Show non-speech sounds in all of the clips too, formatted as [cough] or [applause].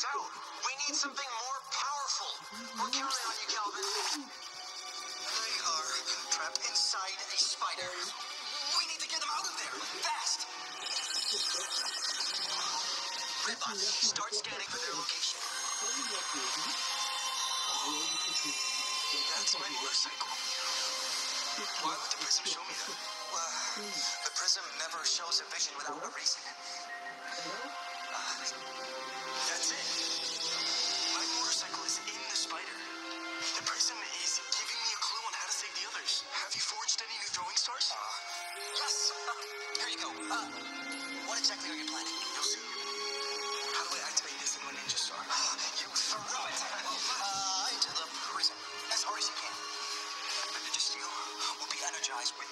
out. We need something more powerful. We're counting on you, Calvin. They are trapped inside a spider. We need to get them out of there, fast. Redbot, start scanning for their location. That's my motorcycle. Why would the prism show me that? Well, the prism never shows a vision without a reason. Uh, you forged any new throwing stars? Uh, yes. Uh, here you go. Uh, what exactly are you planning? You'll see. How do I activate this in one ninja star? you throw it. [laughs] Uh, into the prism as hard as you can. The ninja steel will be energized with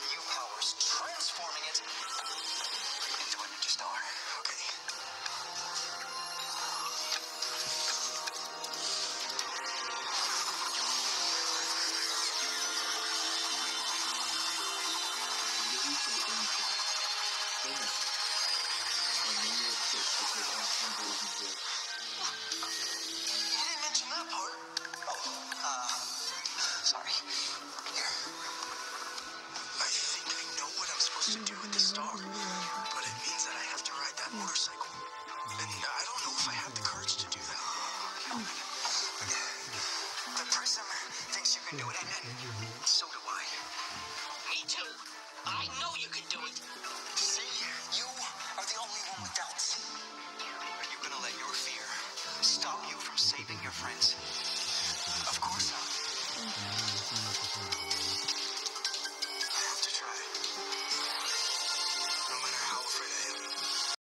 I think I know what I'm supposed to do with the star, but it means that I have to ride that. Motorcycle. And I don't know if I have the courage to do that. The thinks you can do it, and, and so stop you from saving your friends? Of course not.